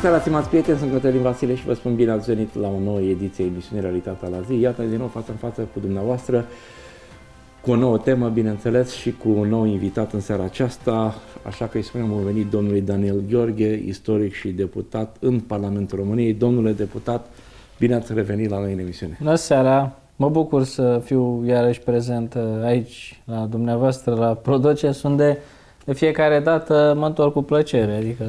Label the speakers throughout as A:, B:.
A: Bună seara, stimați prieteni, sunt Cătălin Vasile și vă spun bine ați venit la o nouă ediție emisiunii Realitatea la zi. Iată din nou față în față cu dumneavoastră cu o nouă temă, bineînțeles, și cu un nou invitat în seara aceasta, așa că îi spunem bun venit domnului Daniel Gheorghe, istoric și deputat în Parlamentul României. Domnule deputat, bine ați revenit la noi în emisiune.
B: Bună seara! Mă bucur să fiu iarăși prezent uh, aici, la dumneavoastră, la Prodoces, unde de fiecare dată mă întorc cu plăcere, adică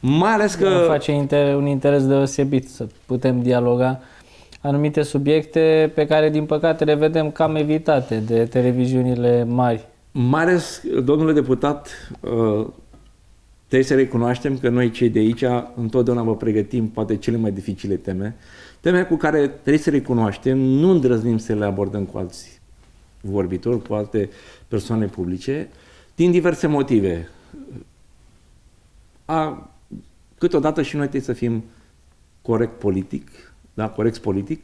A: mai ales că...
B: Îmi face inter, un interes deosebit să putem dialoga anumite subiecte pe care, din păcate, le vedem cam evitate de televiziunile mari.
A: Mai ales, domnule deputat, uh, trebuie să recunoaștem că noi cei de aici întotdeauna vă pregătim poate cele mai dificile teme, teme cu care trebuie să recunoaștem, nu îndrăznim să le abordăm cu alți vorbitori, cu alte persoane publice, din diverse motive. A, câteodată și noi trebuie să fim corect politic, da, corect politic,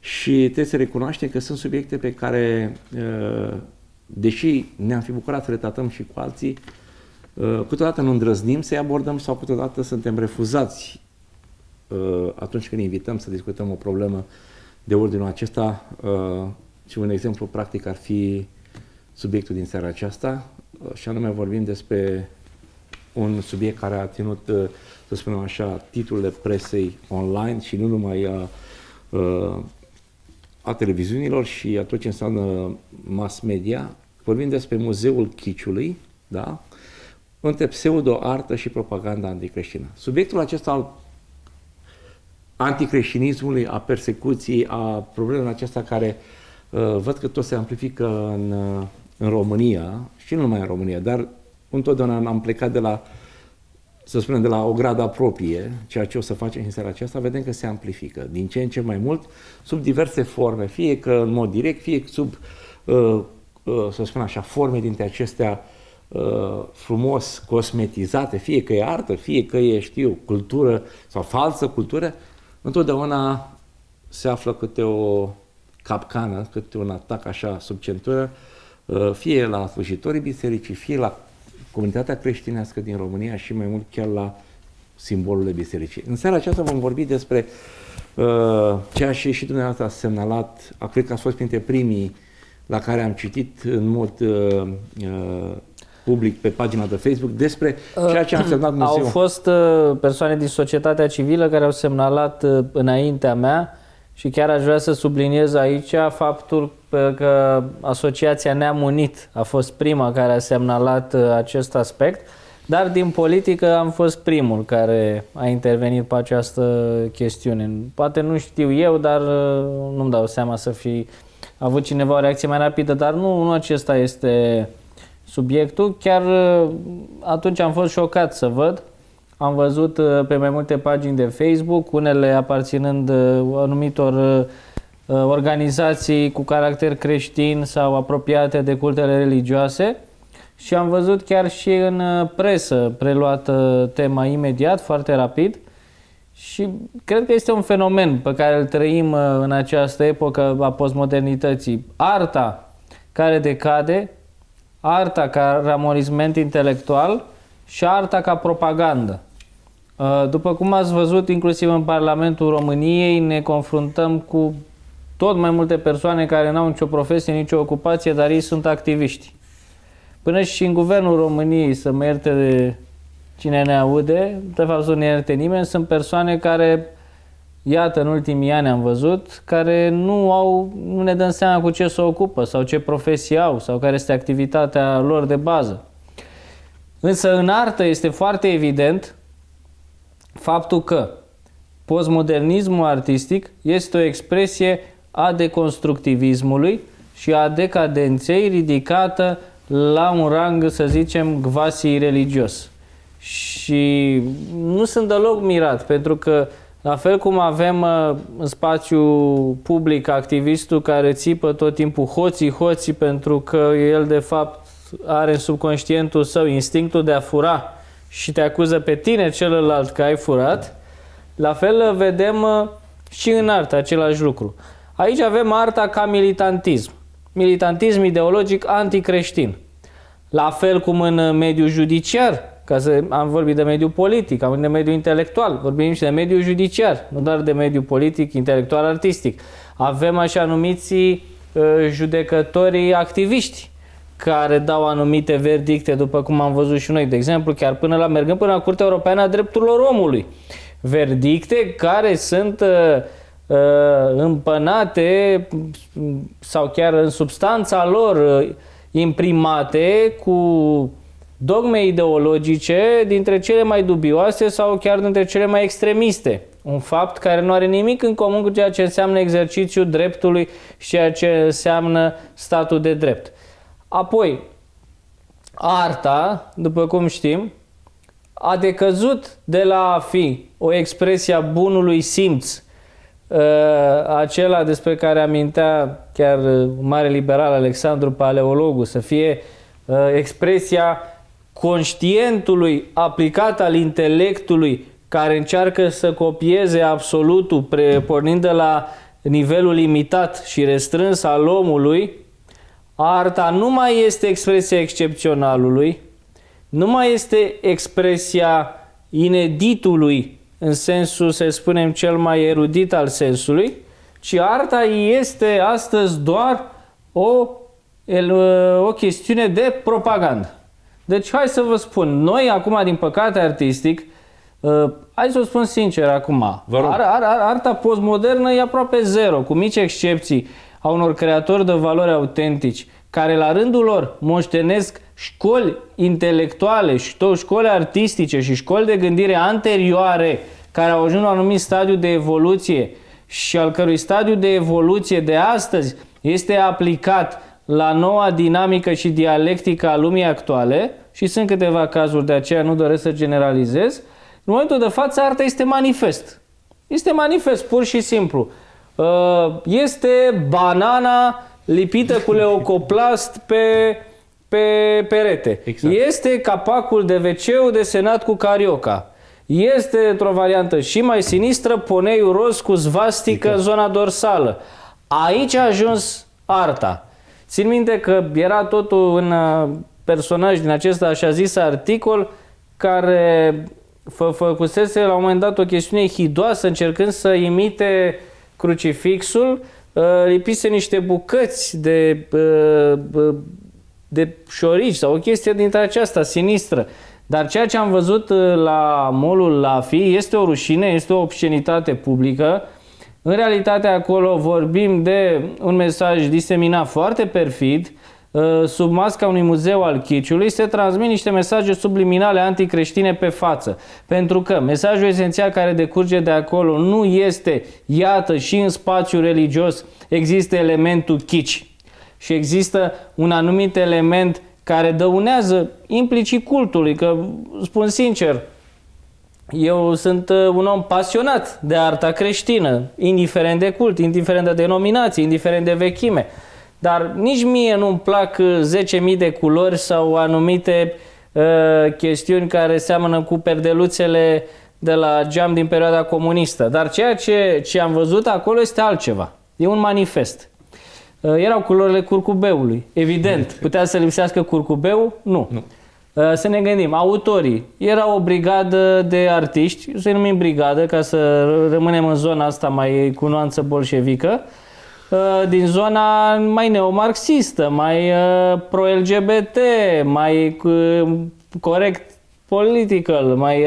A: și trebuie să recunoaștem că sunt subiecte pe care, uh, deși ne-am fi bucurat să le tratăm și cu alții, uh, câteodată nu îndrăznim să-i abordăm sau câteodată suntem refuzați uh, atunci când invităm să discutăm o problemă de ordinul acesta. Și un exemplu practic ar fi subiectul din seara aceasta, și anume vorbim despre un subiect care a ținut, să spunem așa, titlurile presei online și nu numai a, a televiziunilor și a tot ce înseamnă mass media. Vorbim despre Muzeul Chiciului, da? între pseudo-artă și propaganda anticreștină. Subiectul acesta al anticreștinismului, a persecuției, a problemelor acestea care uh, văd că tot se amplifică în, uh, în România și nu numai în România, dar întotdeauna am plecat de la, să spunem, de la o gradă apropie, ceea ce o să facem în seara aceasta, vedem că se amplifică din ce în ce mai mult, sub diverse forme, fie că în mod direct, fie sub, uh, uh, să spun așa, forme dintre acestea uh, frumos cosmetizate, fie că e artă, fie că e, știu, cultură sau falsă cultură, întotdeauna se află câte o capcană, câte un atac așa sub centură, uh, fie la slujitorii bisericii, fie la comunitatea creștinească din România și mai mult chiar la simbolurile bisericii. În seara aceasta vom vorbi despre uh, ceea ce și dumneavoastră a semnalat, a, cred că a fost printre primii la care am citit în mod uh, uh, public pe pagina de Facebook despre ceea ce a semnat
B: muzeul. Au fost uh, persoane din societatea civilă care au semnalat uh, înaintea mea și chiar aș vrea să subliniez aici faptul că Asociația Neam Unit a fost prima care a semnalat uh, acest aspect, dar din politică am fost primul care a intervenit pe această chestiune. Poate nu știu eu, dar uh, nu-mi dau seama să fi avut cineva o reacție mai rapidă, dar nu, nu acesta este subiectul. Chiar uh, atunci am fost șocat să văd am văzut uh, pe mai multe pagini de Facebook, unele aparținând uh, anumitor uh, organizații cu caracter creștin sau apropiate de cultele religioase și am văzut chiar și în presă preluată tema imediat, foarte rapid și cred că este un fenomen pe care îl trăim în această epocă a postmodernității. Arta care decade, arta ca ramorisment intelectual și arta ca propagandă. Uh, după cum ați văzut, inclusiv în Parlamentul României, ne confruntăm cu tot mai multe persoane care n-au nicio profesie, nicio ocupație, dar ei sunt activiști. Până și în Guvernul României, să mă ierte de cine ne aude, de fapt să nu ne ierte nimeni, sunt persoane care, iată, în ultimii ani am văzut, care nu au, nu ne dăm seama cu ce se ocupă sau ce profesie au sau care este activitatea lor de bază. Însă în artă este foarte evident faptul că postmodernismul artistic este o expresie a deconstructivismului și a decadenței ridicată la un rang, să zicem, gvasii religios. Și nu sunt deloc mirat, pentru că la fel cum avem uh, în spațiu public activistul care țipă tot timpul hoții, hoții, pentru că el de fapt are în subconștientul său instinctul de a fura și te acuză pe tine celălalt că ai furat, la fel vedem uh, și în artă același lucru. Aici avem arta ca militantism. Militantism ideologic anticreștin. La fel cum în mediul judiciar ca să am vorbit de mediul politic, am vorbit de mediul intelectual, vorbim și de mediul judiciar, nu doar de mediul politic, intelectual, artistic. Avem așa numiții uh, judecătorii activiști care dau anumite verdicte, după cum am văzut și noi, de exemplu, chiar până la mergând până la Curtea Europeană a Drepturilor Omului. Verdicte care sunt uh, uh, împănate sau chiar în substanța lor uh, imprimate cu dogme ideologice dintre cele mai dubioase sau chiar dintre cele mai extremiste. Un fapt care nu are nimic în comun cu ceea ce înseamnă exercițiul dreptului și ceea ce înseamnă statul de drept. Apoi, arta, după cum știm, a decăzut de la a fi o expresie a bunului simț, uh, acela despre care amintea chiar uh, mare liberal Alexandru Paleologu, să fie uh, expresia conștientului aplicat al intelectului care încearcă să copieze absolutul, pornind de la nivelul limitat și restrâns al omului, arta nu mai este expresia excepționalului, nu mai este expresia ineditului în sensul, să spunem, cel mai erudit al sensului, ci arta este astăzi doar o, o chestiune de propagandă. Deci hai să vă spun, noi acum, din păcate artistic, uh, hai să o spun sincer acum, ar, ar, ar, arta postmodernă e aproape zero, cu mici excepții a unor creatori de valori autentici, care la rândul lor moștenesc școli intelectuale, școli artistice și școli de gândire anterioare care au ajuns la un anumit stadiu de evoluție și al cărui stadiu de evoluție de astăzi este aplicat la noua dinamică și dialectică a lumii actuale și sunt câteva cazuri, de aceea nu doresc să generalizez, în momentul de față arta este manifest. Este manifest, pur și simplu. Uh, este banana lipită cu leucoplast pe, pe perete. Exact. Este capacul de wc desenat cu carioca. Este, într-o variantă și mai sinistră, poneiul roz cu svastică în zona dorsală. Aici a ajuns arta. Țin minte că era totul un uh, personaj din acest așa zis articol care fă, făcusese la un moment dat o chestiune hidoasă încercând să imite crucifixul, uh, lipise niște bucăți de, uh, de șorici sau o chestie dintre aceasta sinistră. Dar ceea ce am văzut la molul Lafi este o rușine, este o obscenitate publică în realitate acolo vorbim de un mesaj diseminat foarte perfid, uh, sub masca unui muzeu al chiciului se transmit niște mesaje subliminale anticreștine pe față. Pentru că mesajul esențial care decurge de acolo nu este, iată, și în spațiu religios există elementul chici și există un anumit element care dăunează implicit cultului, că spun sincer, eu sunt uh, un om pasionat de arta creștină, indiferent de cult, indiferent de denominație, indiferent de vechime. Dar nici mie nu-mi plac 10.000 uh, de culori sau anumite uh, chestiuni care seamănă cu perdeluțele de la geam din perioada comunistă. Dar ceea ce, ce am văzut acolo este altceva. E un manifest. Uh, erau culorile curcubeului. Evident, putea să lipsească curcubeu? Nu. nu. Uh, să ne gândim, autorii. Era o brigadă de artiști, să-i numim brigadă ca să rămânem în zona asta mai cu nuanță bolșevică, uh, din zona mai neomarxistă, mai uh, pro-LGBT, mai corect political, mai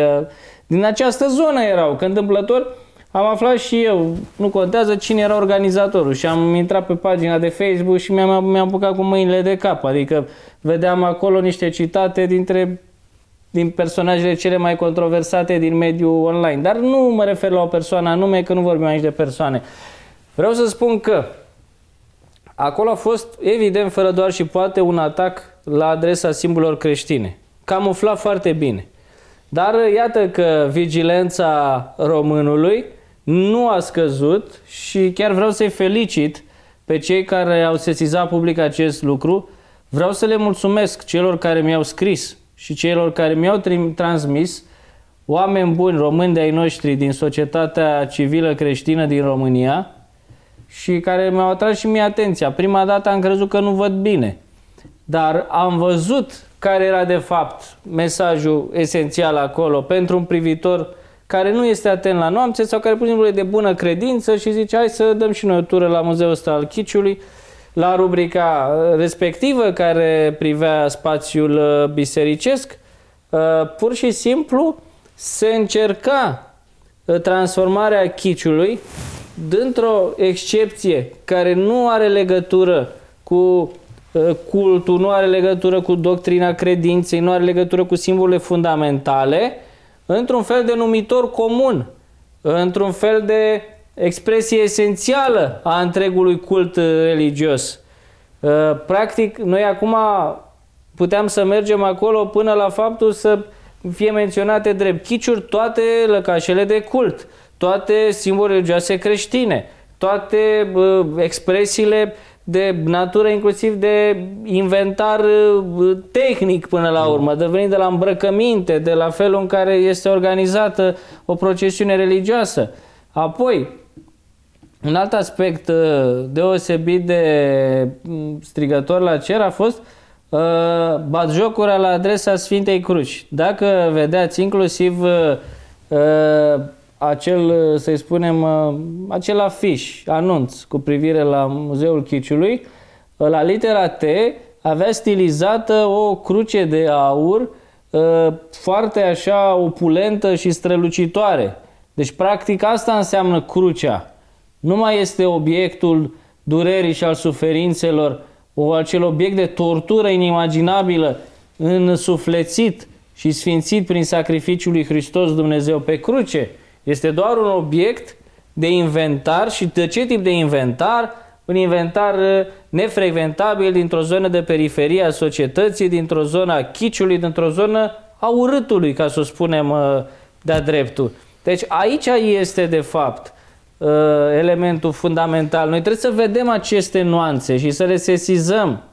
B: din această zonă erau, că întâmplător am aflat și eu, nu contează cine era organizatorul și am intrat pe pagina de Facebook și mi-am, mi-am apucat cu mâinile de cap, adică vedeam acolo niște citate dintre din personajele cele mai controversate din mediul online. Dar nu mă refer la o persoană anume, că nu vorbim aici de persoane. Vreau să spun că acolo a fost, evident, fără doar și poate, un atac la adresa simbolurilor creștine. Camuflat foarte bine. Dar iată că vigilența românului nu a scăzut și chiar vreau să-i felicit pe cei care au sesizat public acest lucru. Vreau să le mulțumesc celor care mi-au scris și celor care mi-au transmis oameni buni români de ai noștri din societatea civilă creștină din România și care mi-au atras și mie atenția. Prima dată am crezut că nu văd bine, dar am văzut care era de fapt mesajul esențial acolo pentru un privitor care nu este atent la nuanțe sau care pur și simplu e de bună credință și zice hai să dăm și noi o tură la muzeul ăsta al Chiciului, la rubrica respectivă care privea spațiul uh, bisericesc, uh, pur și simplu se încerca uh, transformarea chiciului dintr-o excepție care nu are legătură cu cultul, nu are legătură cu doctrina credinței, nu are legătură cu simbolurile fundamentale, într-un fel de numitor comun, într-un fel de expresie esențială a întregului cult religios. Uh, practic, noi acum puteam să mergem acolo până la faptul să fie menționate drept chiciuri toate lăcașele de cult, toate simbolurile religioase creștine, toate uh, expresiile de natură inclusiv de inventar uh, tehnic până la urmă, de venit de la îmbrăcăminte, de la felul în care este organizată o procesiune religioasă. Apoi, un alt aspect uh, deosebit de mm, strigător la cer a fost uh, batjocura la adresa Sfintei Cruci. Dacă vedeați inclusiv uh, uh, acel, să-i spunem, uh, acel afiș, anunț cu privire la Muzeul Chiciului, la litera T avea stilizată o cruce de aur uh, foarte așa opulentă și strălucitoare. Deci, practic, asta înseamnă crucea. Nu mai este obiectul durerii și al suferințelor, o acel obiect de tortură inimaginabilă, însuflețit și sfințit prin sacrificiul lui Hristos Dumnezeu pe cruce, este doar un obiect de inventar și de ce tip de inventar? Un inventar uh, nefrecventabil dintr-o zonă de periferie a societății, dintr-o zonă a chiciului, dintr-o zonă a urâtului, ca să o spunem uh, de-a dreptul. Deci aici este de fapt uh, elementul fundamental. Noi trebuie să vedem aceste nuanțe și să le sesizăm.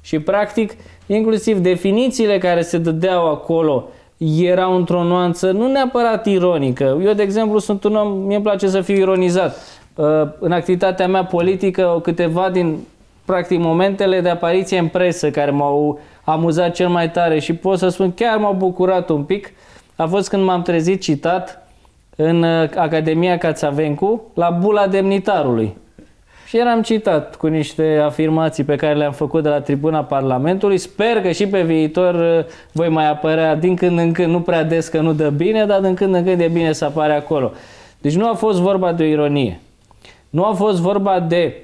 B: Și practic, inclusiv definițiile care se dădeau acolo, erau într-o nuanță nu neapărat ironică. Eu, de exemplu, sunt un om, mie îmi place să fiu ironizat. Uh, în activitatea mea politică, câteva din practic momentele de apariție în presă care m-au amuzat cel mai tare și pot să spun chiar m-au bucurat un pic, a fost când m-am trezit citat în uh, Academia Cațavencu la bula demnitarului. Și eram citat cu niște afirmații pe care le-am făcut de la tribuna Parlamentului. Sper că și pe viitor uh, voi mai apărea din când în când, nu prea des că nu dă bine, dar din când în când e bine să apare acolo. Deci nu a fost vorba de o ironie. Nu a fost vorba de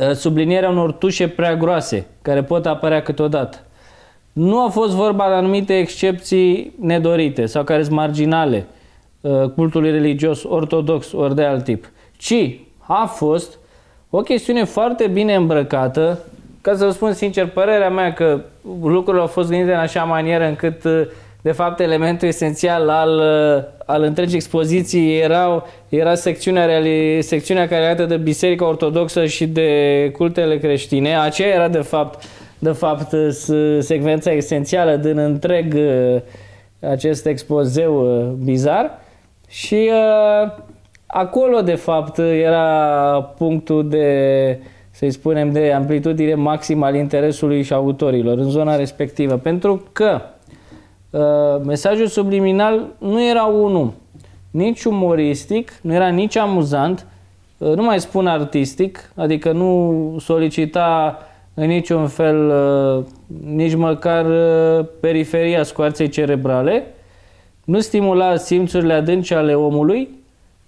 B: uh, sublinierea unor tușe prea groase care pot apărea câteodată. Nu a fost vorba de anumite excepții nedorite sau care sunt marginale uh, cultului religios ortodox ori de alt tip, ci a fost o chestiune foarte bine îmbrăcată, ca să vă spun sincer, părerea mea că lucrurile au fost gândite în așa manieră încât de fapt elementul esențial al, al întregii expoziții erau, era secțiunea, reali, secțiunea care arată de Biserica Ortodoxă și de cultele creștine. Aceea era de fapt, de fapt secvența esențială din întreg acest expozeu bizar și uh, Acolo, de fapt, era punctul de, să-i spunem, de amplitudine maximă al interesului și autorilor în zona respectivă. Pentru că uh, mesajul subliminal nu era unul nici umoristic, nu era nici amuzant, uh, nu mai spun artistic, adică nu solicita în niciun fel uh, nici măcar uh, periferia scoarței cerebrale, nu stimula simțurile adânci ale omului,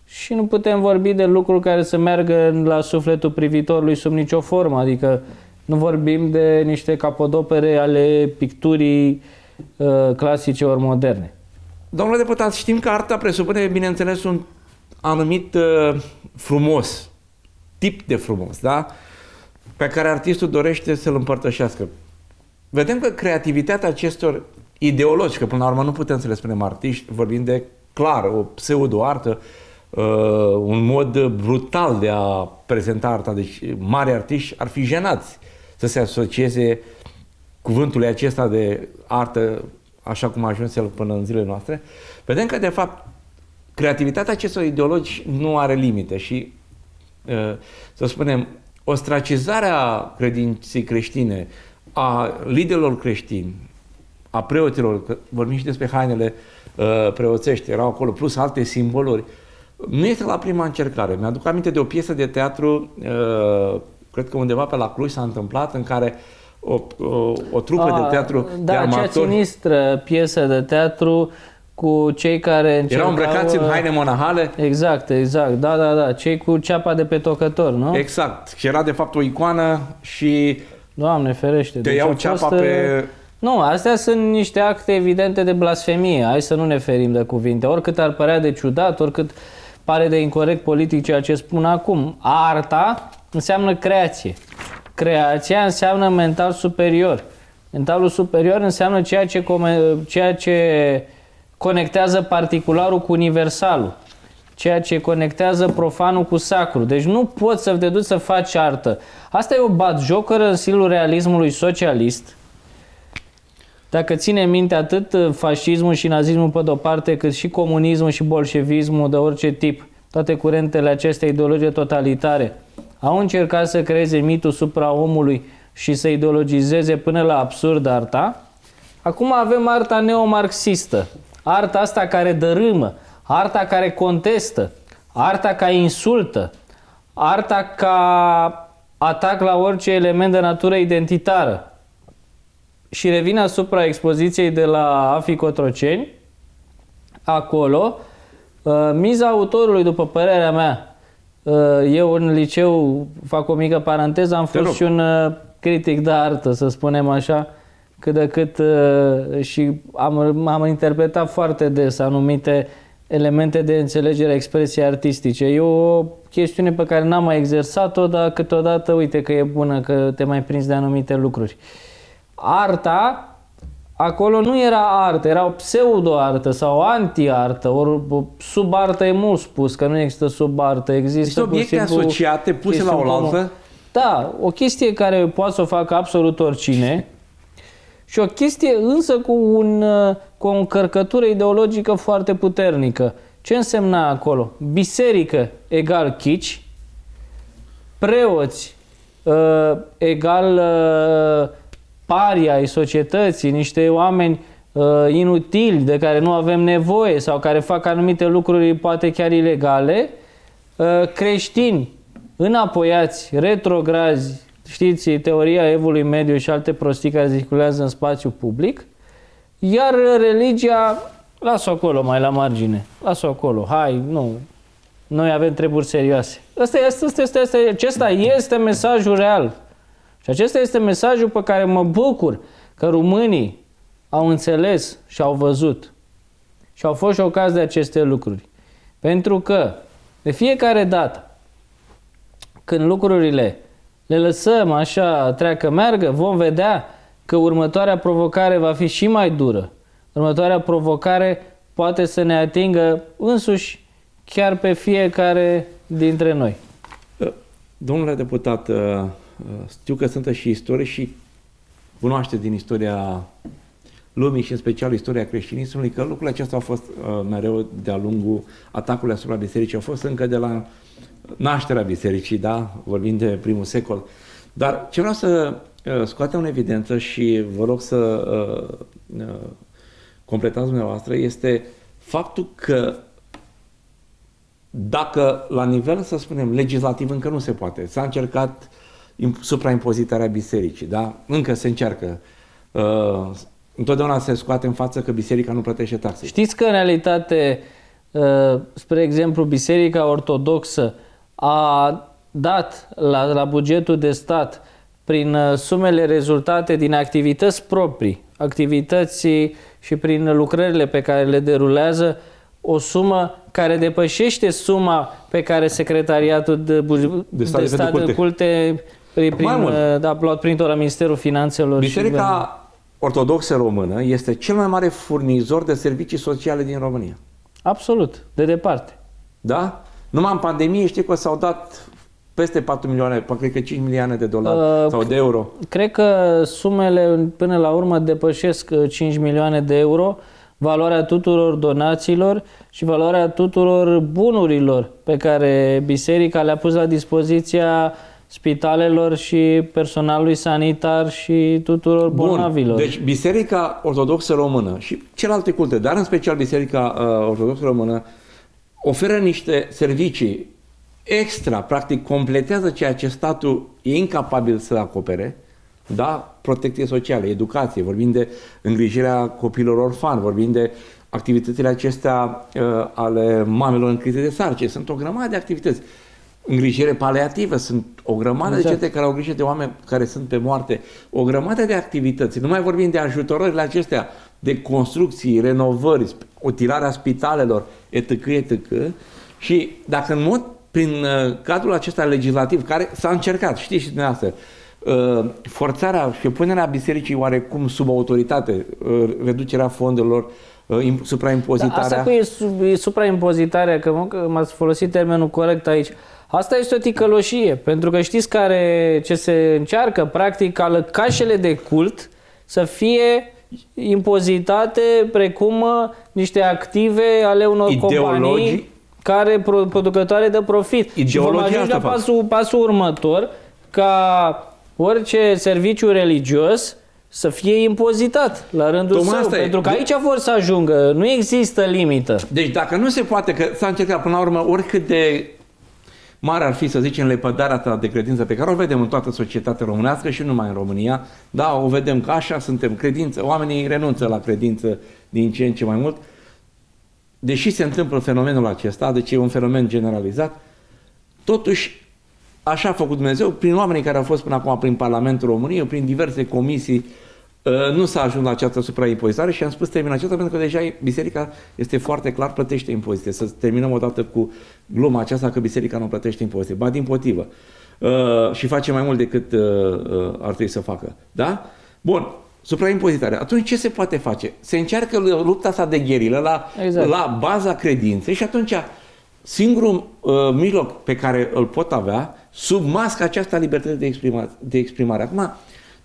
B: și nu putem vorbi de lucruri care să meargă la sufletul privitorului sub nicio formă, adică nu vorbim de niște capodopere ale picturii uh, clasice ori moderne.
A: Domnule deputat, știm că arta presupune, bineînțeles, un anumit uh, frumos, tip de frumos, da? Pe care artistul dorește să-l împărtășească. Vedem că creativitatea acestor ideologi, că până la urmă nu putem să le spunem artiști, vorbim de clar, o pseudo-artă, uh, uh, un mod brutal de a prezenta arta. Deci mari artiști ar fi jenați să se asocieze cuvântului acesta de artă așa cum a ajuns el până în zilele noastre. Vedem că, de fapt, creativitatea acestor ideologi nu are limite și, uh, să spunem, ostracizarea credinței creștine, a liderilor creștini, a preoților, că vorbim și despre hainele uh, preoțești, erau acolo, plus alte simboluri, nu este la prima încercare. Mi-aduc aminte de o piesă de teatru, uh, cred că undeva pe la Cluj s-a întâmplat, în care o, o, o trupă a, de teatru
B: da,
A: de armatori...
B: acea sinistră piesă de teatru cu cei care
A: încercau... Erau îmbrăcați în uh, haine monahale?
B: Exact, exact. Da, da, da. Cei cu ceapa de pe tocător, nu?
A: Exact. Și era de fapt o icoană și...
B: Doamne ferește.
A: Te deci iau ceapa fost, pe... Uh,
B: nu, astea sunt niște acte evidente de blasfemie. Hai să nu ne ferim de cuvinte. Oricât ar părea de ciudat, oricât pare de incorrect politic ceea ce spun acum. Arta înseamnă creație. Creația înseamnă mental superior. Mentalul superior înseamnă ceea ce, ceea ce conectează particularul cu universalul, ceea ce conectează profanul cu sacru. Deci nu poți să te duci să faci artă. Asta e o batjocără în stilul realismului socialist. Dacă ține minte atât fascismul și nazismul pe de-o parte, cât și comunismul și bolșevismul de orice tip, toate curentele acestei ideologii totalitare, au încercat să creeze mitul supra omului și să ideologizeze până la absurd arta, acum avem arta neomarxistă, arta asta care dărâmă, arta care contestă, arta ca insultă, arta ca atac la orice element de natură identitară. Și revin asupra expoziției de la Afi Cotroceni, acolo, uh, miza autorului, după părerea mea, uh, eu în liceu, fac o mică paranteză, am fost și un uh, critic de artă, să spunem așa, cât de cât uh, și am, am interpretat foarte des anumite elemente de înțelegere a expresiei artistice. E o chestiune pe care n-am mai exersat-o, dar câteodată uite că e bună că te mai prinzi de anumite lucruri. Arta, acolo nu era artă, era o pseudo-artă sau anti-artă, ori sub-artă e mult spus, că nu există sub-artă, există
A: Sunt obiecte asociate, puse la oaltă?
B: Da, o chestie care poate să o facă absolut oricine, și o chestie însă cu, un, cu o încărcătură ideologică foarte puternică. Ce însemna acolo? Biserică egal chici, preoți uh, egal uh, paria ai societății, niște oameni uh, inutili de care nu avem nevoie sau care fac anumite lucruri poate chiar ilegale, uh, creștini înapoiați, retrograzi, știți, teoria evului mediu și alte prostii care circulează în spațiu public, iar religia, las-o acolo, mai la margine, las-o acolo, hai, nu, noi avem treburi serioase. Asta este, asta este, asta este, acesta este mesajul real. Și acesta este mesajul pe care mă bucur că românii au înțeles și au văzut. Și au fost șocați de aceste lucruri. Pentru că de fiecare dată când lucrurile le lăsăm așa treacă meargă, vom vedea că următoarea provocare va fi și mai dură. Următoarea provocare poate să ne atingă însuși chiar pe fiecare dintre noi.
A: Domnule deputat, uh, uh, știu că sunt și istorie și cunoaște din istoria lumii și în special istoria creștinismului că lucrurile acestea au fost uh, mereu de-a lungul atacului asupra bisericii, au fost încă de la nașterea bisericii, da? vorbim de primul secol. Dar ce vreau să uh, scoatem în evidență și vă rog să uh, uh, completați dumneavoastră este faptul că dacă la nivel, să spunem, legislativ încă nu se poate, s-a încercat supraimpozitarea bisericii, da? Încă se încearcă. Uh, întotdeauna se scoate în față că biserica nu plătește taxe.
B: Știți că în realitate, uh, spre exemplu, biserica ortodoxă a dat la, la bugetul de stat prin uh, sumele rezultate din activități proprii, activități și prin lucrările pe care le derulează, o sumă care depășește suma pe care Secretariatul de, de stat de, stat de culte, culte prin, prin, uh, da, luat prin la Ministerul Finanțelor.
A: Biserica și Ortodoxă Română este cel mai mare furnizor de servicii sociale din România.
B: Absolut, de departe.
A: Da? Numai în pandemie știi că s-au dat peste 4 milioane, cred că 5 milioane de dolari uh, sau de euro.
B: Cred că sumele până la urmă depășesc 5 uh, milioane de euro, valoarea tuturor donațiilor și valoarea tuturor bunurilor pe care biserica le-a pus la dispoziția spitalelor și personalului sanitar și tuturor bolnavilor.
A: Deci Biserica Ortodoxă Română și celelalte culte, dar în special Biserica uh, Ortodoxă Română, oferă niște servicii extra, practic completează ceea ce statul e incapabil să acopere, da? Protecție socială, educație, vorbim de îngrijirea copilor orfani, vorbim de activitățile acestea uh, ale mamelor în crize de sarce. Sunt o grămadă de activități. Îngrijire paliativă, sunt o grămadă exact. de cete care au grijă de oameni care sunt pe moarte, o grămadă de activități. Nu mai vorbim de ajutorările acestea, de construcții, renovări, utilarea spitalelor, etc., etc. Și dacă în mod, prin uh, cadrul acesta legislativ, care s-a încercat, știți și dumneavoastră, uh, forțarea și punerea bisericii oarecum sub autoritate, uh, reducerea fondurilor, supraimpozitarea. Da,
B: asta cu e, e supraimpozitarea, că m-ați folosit termenul corect aici. Asta este o ticăloșie, pentru că știți care, ce se încearcă, practic, ca lăcașele de cult să fie impozitate precum uh, niște active ale unor Ideologii. companii care producătoare de profit. Ideologia și vom ajunge la pasul, pasul următor ca orice serviciu religios să fie impozitat la rândul Tocmai său, pentru că aici vor să ajungă, nu există limită.
A: Deci dacă nu se poate, că s-a încercat până la urmă, oricât de mare ar fi, să zicem, lepădarea asta de credință pe care o vedem în toată societatea românească și nu numai în România. Da, o vedem că așa suntem credință, oamenii renunță la credință din ce în ce mai mult. Deși se întâmplă fenomenul acesta, deci e un fenomen generalizat, totuși așa a făcut Dumnezeu prin oamenii care au fost până acum prin Parlamentul României, prin diverse comisii Uh, nu s-a ajuns la această supraimpozitare și am spus termin aceasta pentru că deja biserica este foarte clar plătește impozite. Să terminăm odată cu gluma aceasta că biserica nu plătește impozite. Ba din potrivă. Uh, și face mai mult decât uh, uh, ar trebui să facă. Da? Bun. Supraimpozitare. Atunci ce se poate face? Se încearcă lupta asta de gherilă la, exact. la baza credinței și atunci singurul uh, mijloc pe care îl pot avea sub masca aceasta libertate de, exprima, de exprimare. Acum,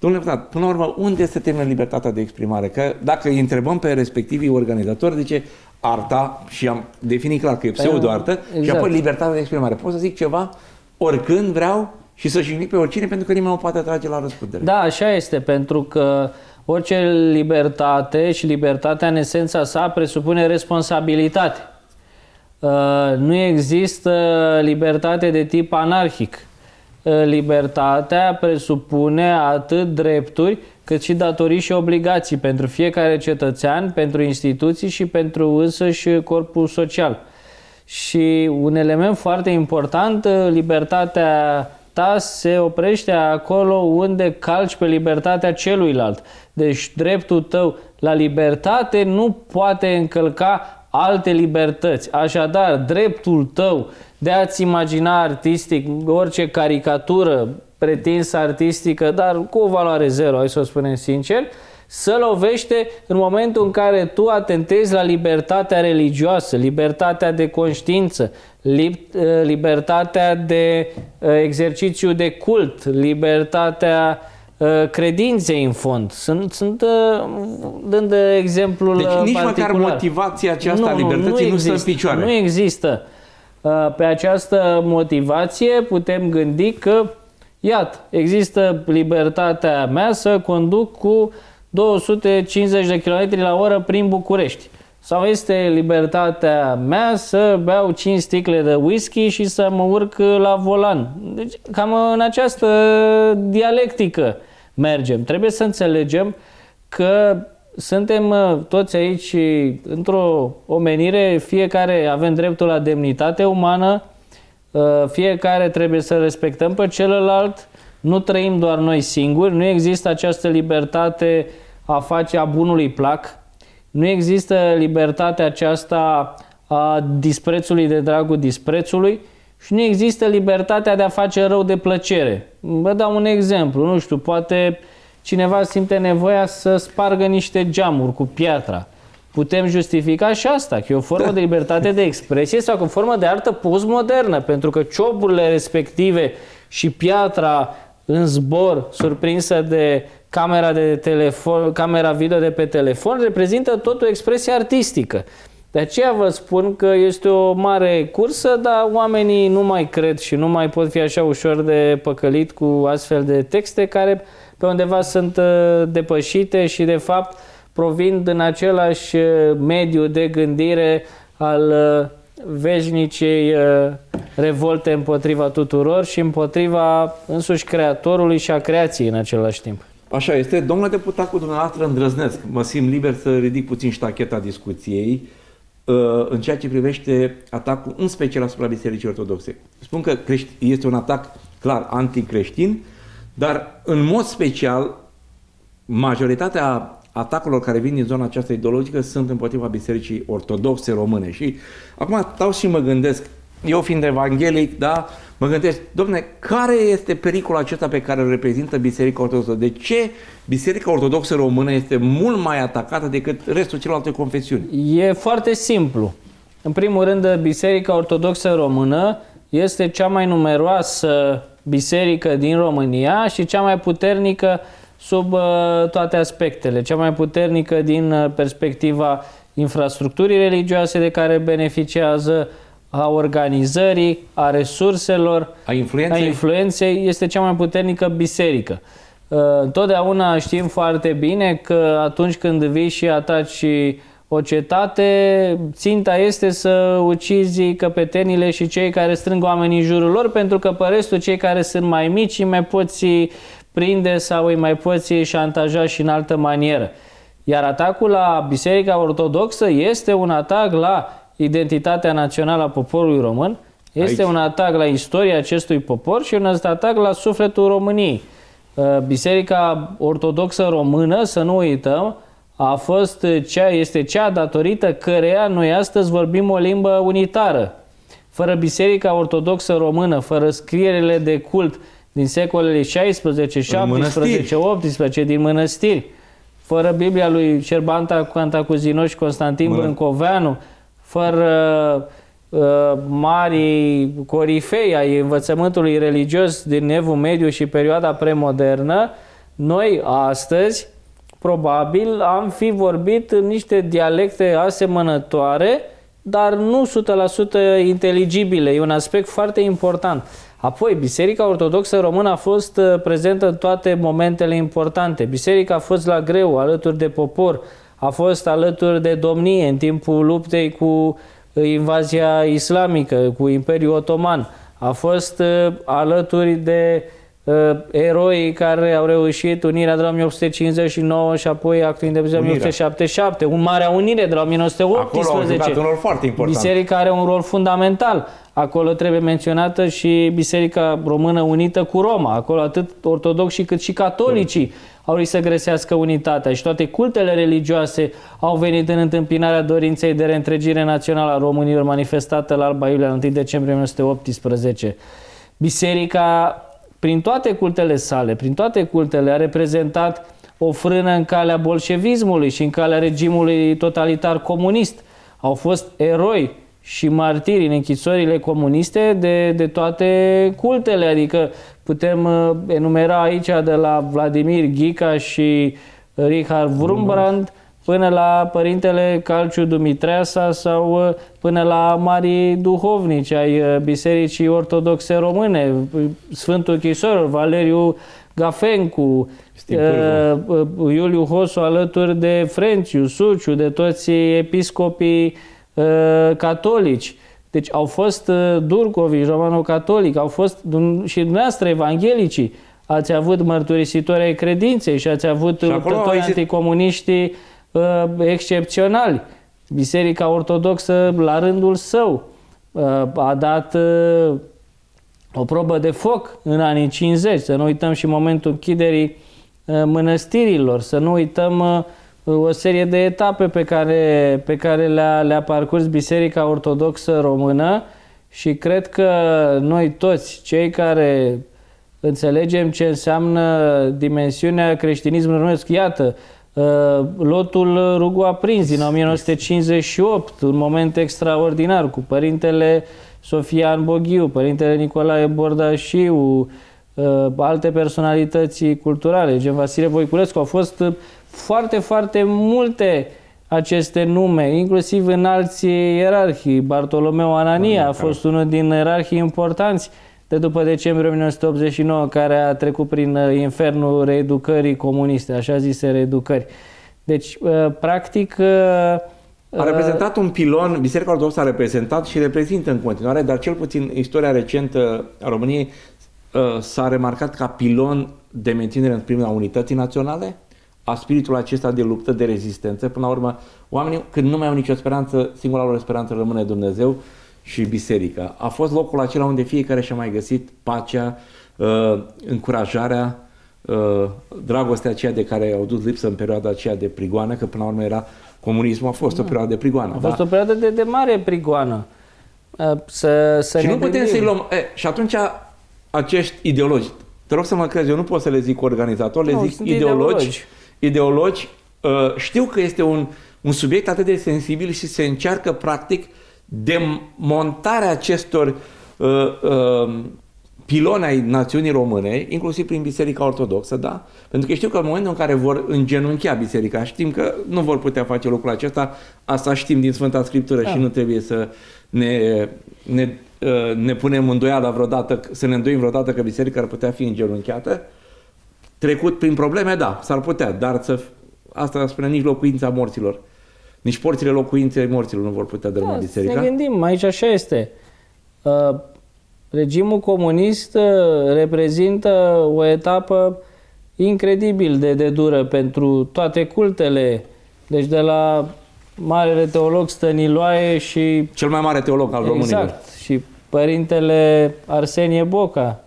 A: Domnule deputat, până la urmă, unde se termină libertatea de exprimare? Că dacă îi întrebăm pe respectivii organizatori, zice arta, și am definit clar că e păi, pseudo-artă, exact. și apoi libertatea de exprimare. Pot să zic ceva oricând vreau și să jigni pe oricine, pentru că nimeni nu poate trage la răspundere.
B: Da, așa este, pentru că orice libertate și libertatea în esența sa presupune responsabilitate. Uh, nu există libertate de tip anarhic Ă, libertatea presupune atât drepturi cât și datorii și obligații pentru fiecare cetățean, pentru instituții și pentru însăși corpul social. Și un element foarte important, ă, libertatea ta se oprește acolo unde calci pe libertatea celuilalt. Deci dreptul tău la libertate nu poate încălca alte libertăți. Așadar, dreptul tău de a-ți imagina artistic orice caricatură pretinsă artistică, dar cu o valoare zero, hai să o spunem sincer, să lovește în momentul în care tu atentezi la libertatea religioasă, libertatea de conștiință, eh, libertatea de eh, exercițiu de cult, libertatea eh, credinței în fond. Sunt, sunt dând exemplul
A: Deci nici
B: particular.
A: măcar motivația aceasta nu, a libertății nu, nu, nu stă în picioare.
B: Nu există. Uh, pe această motivație putem gândi că, iată, există libertatea mea să conduc cu 250 de km la oră prin București. Sau este libertatea mea să beau 5 sticle de whisky și să mă urc la volan. Deci, cam în această dialectică mergem. Trebuie să înțelegem că suntem uh, toți aici într-o omenire, fiecare avem dreptul la demnitate umană, uh, fiecare trebuie să respectăm pe celălalt, nu trăim doar noi singuri, nu există această libertate a face a bunului plac, nu există libertatea aceasta a disprețului de dragul disprețului și nu există libertatea de a face rău de plăcere. Vă dau un exemplu, nu știu, poate uh, cineva simte nevoia să spargă niște geamuri cu piatra. Putem justifica și asta, că e o formă de libertate de expresie sau o formă de artă postmodernă, pentru că cioburile respective și piatra în zbor, surprinsă de camera, de telefon, camera video de pe telefon, reprezintă tot o expresie artistică. De aceea vă spun că este o mare cursă, dar oamenii nu mai cred și nu mai pot fi așa ușor de păcălit cu astfel de texte care pe undeva sunt uh, depășite și de fapt provin din același uh, mediu de gândire al uh, veșnicei revolte împotriva tuturor și împotriva însuși creatorului și a creației în același timp.
A: Așa este. Domnule deputat, cu dumneavoastră îndrăznesc. Mă simt liber să ridic puțin ștacheta discuției uh, în ceea ce privește atacul, în special asupra Bisericii Ortodoxe. Spun că este un atac clar anticreștin, dar în mod special majoritatea atacurilor care vin din zona aceasta ideologică sunt împotriva Bisericii Ortodoxe Române. Și acum stau și mă gândesc, eu fiind evanghelic, da, mă gândesc, domne, care este pericolul acesta pe care îl reprezintă Biserica Ortodoxă? De ce Biserica Ortodoxă Română este mult mai atacată decât restul celelalte confesiuni?
B: E foarte simplu. În primul rând, Biserica Ortodoxă Română este cea mai numeroasă biserică din România și cea mai puternică sub uh, toate aspectele, cea mai puternică din uh, perspectiva infrastructurii religioase de care beneficiază, a organizării, a resurselor,
A: a influenței,
B: a influenței este cea mai puternică biserică. Uh, întotdeauna știm foarte bine că atunci când vii și ataci o cetate, ținta este să ucizi căpetenile și cei care strâng oamenii în jurul lor, pentru că pe restul cei care sunt mai mici îi mai poți prinde sau îi mai poți șantaja și în altă manieră. Iar atacul la Biserica Ortodoxă este un atac la identitatea națională a poporului român, este Aici. un atac la istoria acestui popor și un atac la sufletul României. Uh, Biserica Ortodoxă Română, să nu uităm, a fost cea, este cea datorită căreia noi astăzi vorbim o limbă unitară. Fără Biserica Ortodoxă Română, fără scrierile de cult din secolele 16, 17, 18 din mănăstiri, fără Biblia lui Cerbanta Cantacuzino și Constantin Mână. Brâncoveanu, fără uh, mari corifei ai învățământului religios din Evul Mediu și perioada premodernă, noi astăzi probabil am fi vorbit în niște dialecte asemănătoare, dar nu 100% inteligibile. E un aspect foarte important. Apoi, Biserica Ortodoxă Română a fost uh, prezentă în toate momentele importante. Biserica a fost la greu, alături de popor, a fost alături de domnie în timpul luptei cu uh, invazia islamică, cu Imperiul Otoman. A fost uh, alături de uh, eroi care au reușit unirea de la 1859 și apoi actul independenței 1877, un marea unire de la 1918. Acolo
A: un rol foarte important.
B: Biserica are un rol fundamental. Acolo trebuie menționată și Biserica Română Unită cu Roma. Acolo atât ortodoxi cât și catolicii au vrut să găsească unitatea și toate cultele religioase au venit în întâmpinarea dorinței de reîntregire națională a românilor manifestată la Alba Iulia în 1 decembrie 1918. Biserica, prin toate cultele sale, prin toate cultele, a reprezentat o frână în calea bolșevismului și în calea regimului totalitar comunist. Au fost eroi și martiri în închisorile comuniste de, de toate cultele, adică putem uh, enumera aici de la Vladimir Ghica și Richard Wurmbrand până la Părintele Calciu Dumitreasa sau uh, până la marii duhovnici ai uh, Bisericii Ortodoxe Române, Sfântul Chisorul, Valeriu Gafencu, uh, Iuliu Hosu alături de Frenciu, Suciu, de toți episcopii uh, catolici. Deci au fost uh, Durcovi, romano-catolic, au fost și dumneavoastră evanghelicii, ați avut mărturisitori ai credinței și ați avut și luptători anticomuniști uh, excepționali. Biserica Ortodoxă, la rândul său, uh, a dat uh, o probă de foc în anii 50, să nu uităm și momentul închiderii uh, mănăstirilor, să nu uităm uh, o serie de etape pe care, pe care le-a, le parcurs Biserica Ortodoxă Română și cred că noi toți, cei care înțelegem ce înseamnă dimensiunea creștinismului românesc, iată, uh, lotul Rugu Aprins din 1958, un moment extraordinar cu părintele Sofian Boghiu, părintele Nicolae Bordașiu, uh, alte personalități culturale, gen Vasile Voiculescu, au fost foarte, foarte multe aceste nume, inclusiv în alții ierarhii. Bartolomeu Anania a fost unul din ierarhii importanți de după decembrie 1989, care a trecut prin uh, infernul reeducării comuniste, așa zise reeducări. Deci, uh, practic... Uh,
A: a reprezentat un pilon, Biserica Ortodoxă a reprezentat și reprezintă în continuare, dar cel puțin istoria recentă a României s-a remarcat ca pilon de menținere în prima unității naționale, a spiritului acesta de luptă, de rezistență. Până la urmă, oamenii, când nu mai au nicio speranță, singura lor speranță rămâne Dumnezeu și biserica. A fost locul acela unde fiecare și-a mai găsit pacea, uh, încurajarea, uh, dragostea aceea de care au dus lipsă în perioada aceea de prigoană, că până la urmă era comunismul a fost da. o perioadă de prigoană.
B: A da? fost o perioadă de, de mare prigoană. Uh, să, să
A: și nu putem să-i luăm... E, și atunci acești ideologi, te rog să mă crezi, eu nu pot să le zic organizator, le nu, zic ideologi, ideologi, ideologi uh, știu că este un, un subiect atât de sensibil și se încearcă practic demontarea acestor uh, uh, piloni ai națiunii române, inclusiv prin Biserica Ortodoxă, da? Pentru că știu că în momentul în care vor îngenunchea biserica, știm că nu vor putea face lucrul acesta, asta știm din Sfânta Scriptură da. și nu trebuie să ne, ne, uh, ne punem îndoiala vreodată, să ne îndoim vreodată că biserica ar putea fi îngenunchiată. Trecut prin probleme, da, s-ar putea, dar să, asta spune nici locuința morților. Nici porțile locuinței morților nu vor putea dărâma
B: da,
A: biserica.
B: Ne gândim, aici așa este. Uh, regimul comunist uh, reprezintă o etapă incredibil de, de dură pentru toate cultele. Deci de la marele teolog Stăniloae și...
A: Cel mai mare teolog al exact, românilor.
B: Exact. Și părintele Arsenie Boca,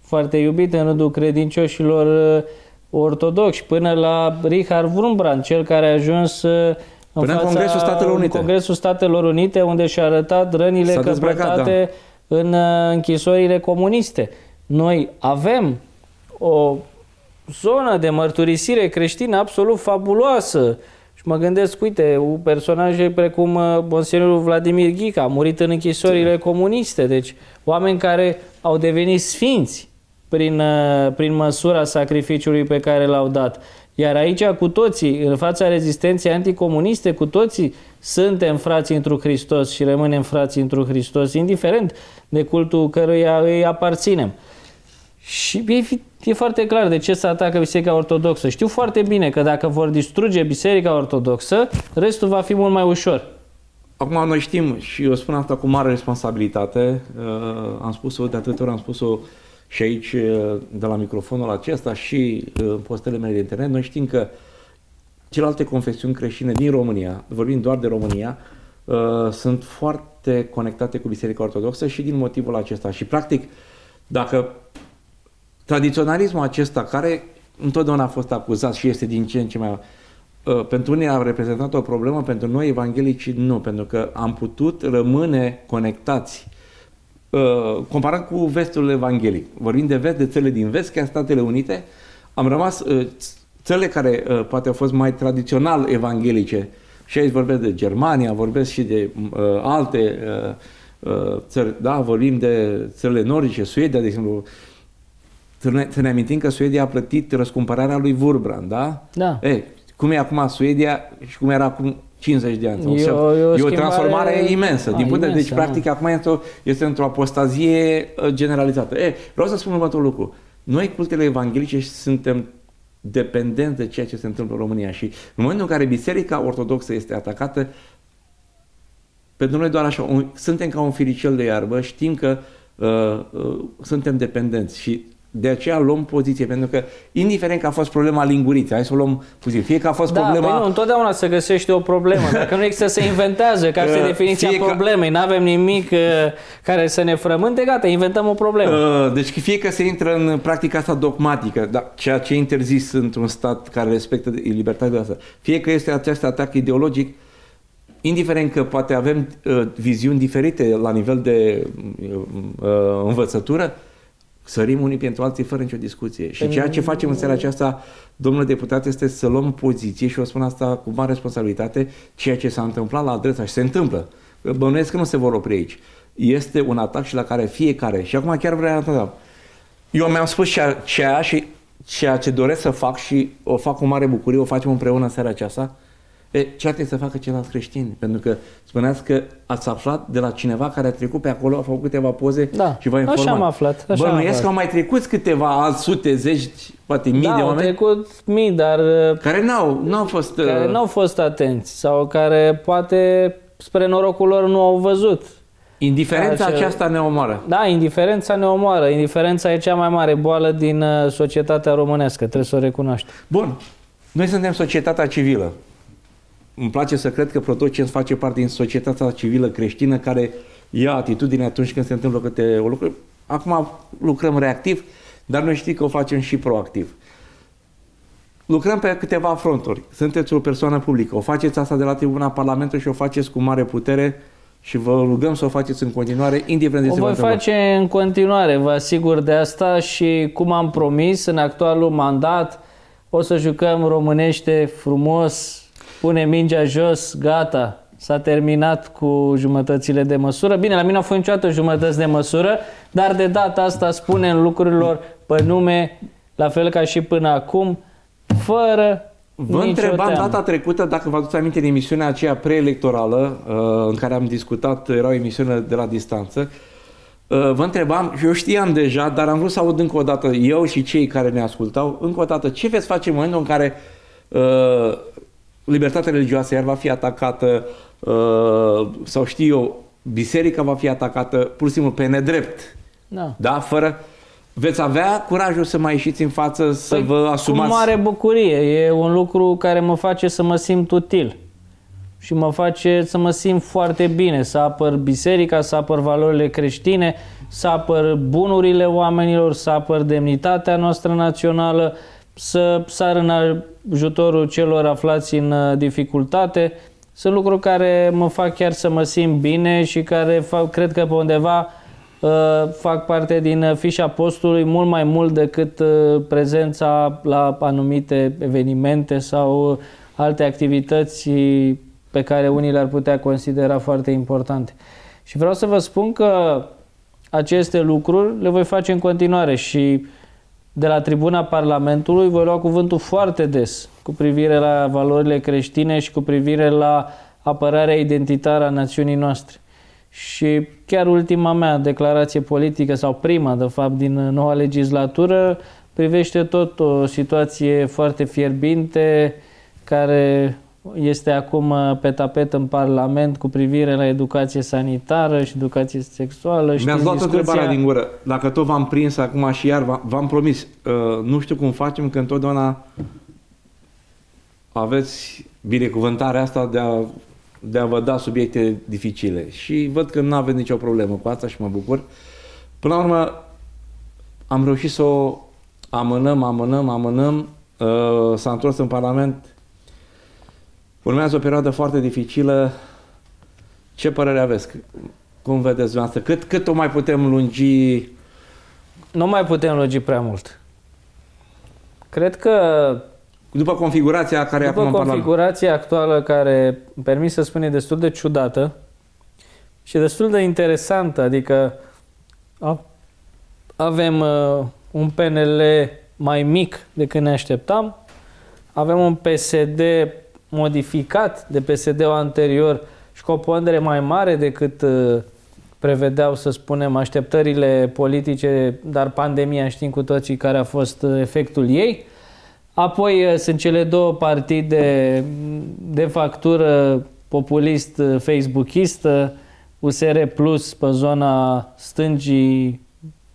B: foarte iubit în rândul credincioșilor uh, ortodoxi, până la Richard Wurmbrand, cel care a ajuns
A: în Până în Congresul Statelor Unite.
B: În Congresul Statelor Unite, unde și-a arătat rănile căpătate da. în uh, închisorile comuniste. Noi avem o zonă de mărturisire creștină absolut fabuloasă. Și mă gândesc, uite, personaje precum uh, Monsignorul Vladimir Ghica a murit în închisorile comuniste. Deci oameni care au devenit sfinți prin, uh, prin măsura sacrificiului pe care l-au dat. Iar aici cu toții, în fața rezistenței anticomuniste, cu toții suntem frați într Hristos și rămânem frați într Hristos, indiferent de cultul căruia îi aparținem. Și e, e foarte clar de ce se atacă Biserica Ortodoxă. Știu foarte bine că dacă vor distruge Biserica Ortodoxă, restul va fi mult mai ușor.
A: Acum noi știm și eu spun asta cu mare responsabilitate, uh, am spus-o de atâtea ori, am spus-o și aici, de la microfonul acesta și în postele mele de internet, noi știm că celelalte confesiuni creștine din România, vorbim doar de România, sunt foarte conectate cu Biserica Ortodoxă și din motivul acesta. Și practic, dacă tradiționalismul acesta, care întotdeauna a fost acuzat și este din ce în ce mai... Pentru unii a reprezentat o problemă, pentru noi evanghelici nu, pentru că am putut rămâne conectați Uh, comparat cu vestul evanghelic. Vorbim de vest, de țările din vest, chiar Statele Unite, am rămas uh, țările care uh, poate au fost mai tradițional evanghelice, și aici vorbesc de Germania, vorbesc și de uh, alte uh, uh, țări, da, vorbim de țările nordice, Suedia, de exemplu, să ne, să ne amintim că Suedia a plătit răscumpărarea lui Wurbrand, da?
B: Da.
A: Ei, cum e acum Suedia și cum era acum 50 de ani. E o, e o, e o transformare imensă. A, din punct de deci, practic, da. acum este, o, este într-o apostazie uh, generalizată. E, vreau să spun următorul lucru. Noi, cultele evanghelice, suntem dependenți de ceea ce se întâmplă în România și în momentul în care Biserica Ortodoxă este atacată, pentru noi doar așa, un, suntem ca un firicel de iarbă, știm că uh, uh, suntem dependenți și de aceea luăm poziție, pentru că, indiferent că a fost problema linguriței, hai să o luăm puțin, fie că a fost
B: da,
A: problema...
B: Păi nu, întotdeași se găsește o problemă. Dacă nu există, se inventează, care este definiția fie problemei. Nu avem nimic uh, care să ne frământe, gata, inventăm o problemă.
A: Uh, deci fie că se intră în practica asta dogmatică, da, ceea ce e interzis într-un stat care respectă libertatea asta, fie că este acest atac ideologic, indiferent că poate avem uh, viziuni diferite la nivel de uh, uh, învățătură, sărim unii pentru alții fără nicio discuție. Și ceea ce facem în seara aceasta, domnule deputat, este să luăm poziție și o spun asta cu mare responsabilitate, ceea ce s-a întâmplat la adresa și se întâmplă. Bănuiesc că nu se vor opri aici. Este un atac și la care fiecare, și acum chiar vreau să eu mi-am spus ceea, ceea și ceea ce doresc să fac și o fac cu mare bucurie, o facem împreună în seara aceasta, E, ce trebuie să facă ceilalți creștini? Pentru că spuneați că ați aflat de la cineva care a trecut pe acolo, a făcut câteva poze
B: Da,
A: și v-a informat.
B: așa am aflat. Așa
A: Bă,
B: am
A: nu
B: aflat.
A: că au mai trecut câteva alți sute, zeci, poate mii
B: da,
A: de
B: au
A: oameni
B: trecut mii, dar uh,
A: care n-au, n-au fost...
B: care
A: uh,
B: nu au fost atenți sau care poate spre norocul lor nu au văzut.
A: Indiferența
B: Așa-
A: aceasta ne omoară.
B: Da, indiferența ne omoară. Indiferența e cea mai mare boală din uh, societatea românească, trebuie să o recunoaștem.
A: Bun, noi suntem societatea civilă. Îmi place să cred că Protocens face parte din societatea civilă creștină care ia atitudine atunci când se întâmplă câte o lucru. Acum lucrăm reactiv, dar noi știm că o facem și proactiv. Lucrăm pe câteva fronturi. Sunteți o persoană publică. O faceți asta de la tribuna Parlamentului și o faceți cu mare putere și vă rugăm să o faceți în continuare, indiferent de
B: O
A: ce se va
B: voi
A: întâmpla.
B: face în continuare, vă asigur de asta și cum am promis în actualul mandat o să jucăm românește frumos, pune mingea jos, gata, s-a terminat cu jumătățile de măsură. Bine, la mine au fost niciodată jumătăți de măsură, dar de data asta spunem lucrurilor pe nume, la fel ca și până acum, fără
A: Vă
B: nicio
A: întrebam
B: teamă.
A: data trecută dacă vă aduceți aminte de emisiunea aceea preelectorală uh, în care am discutat, erau emisiune de la distanță. Uh, Vă întrebam și eu știam deja, dar am vrut să aud încă o dată, eu și cei care ne ascultau, încă o dată, ce veți face în momentul în care uh, libertatea religioasă iar va fi atacată uh, sau știu eu, biserica va fi atacată pur și simplu pe nedrept,
B: Da.
A: da? Fără... Veți avea curajul să mai ieșiți în față, să
B: Păi,
A: vă asumați...
B: Cu mare bucurie. E un lucru care mă face să mă simt util. Și mă face să mă simt foarte bine, să apăr biserica, să apăr valorile creștine, să apăr bunurile oamenilor, să apăr demnitatea noastră națională, să sar în ajutorul celor aflați în uh, dificultate. Sunt lucruri care mă fac chiar să mă simt bine și care fac, cred că pe undeva uh, fac parte din uh, fișa postului mult mai mult decât uh, prezența la anumite evenimente sau uh, alte activități pe care unii le-ar putea considera foarte importante. Și vreau să vă spun că aceste lucruri le voi face în continuare și de la tribuna Parlamentului voi lua cuvântul foarte des cu privire la valorile creștine și cu privire la apărarea identitară a națiunii noastre. Și chiar ultima mea declarație politică, sau prima, de fapt, din noua legislatură, privește tot o situație foarte fierbinte care este acum pe tapet în Parlament cu privire la educație sanitară și educație sexuală.
A: Mi-ați
B: Știți,
A: luat
B: discuția-
A: întrebarea din gură. Dacă tot v-am prins acum și iar v- v-am promis, uh, nu știu cum facem, că întotdeauna aveți binecuvântarea asta de a, de a vă da subiecte dificile. Și văd că nu aveți nicio problemă cu asta și mă bucur. Până la urmă, am reușit să o amânăm, amânăm, amânăm. Uh, S-a întors în Parlament. Urmează o perioadă foarte dificilă. Ce părere aveți? Cum vedeți dumneavoastră? Cât, cât o mai putem lungi?
B: Nu mai putem logi prea mult. Cred că
A: După configurația care e
B: după
A: acum în Parlament.
B: configurația actuală care, îmi permis să spun, e destul de ciudată și destul de interesantă, adică a- avem uh, un PNL mai mic decât ne așteptam, avem un PSD modificat de PSD-ul anterior și cu o pondere mai mare decât uh, prevedeau, să spunem, așteptările politice, dar pandemia știm cu toții care a fost uh, efectul ei. Apoi uh, sunt cele două partide de factură populist uh, facebookistă, USR Plus pe zona stângii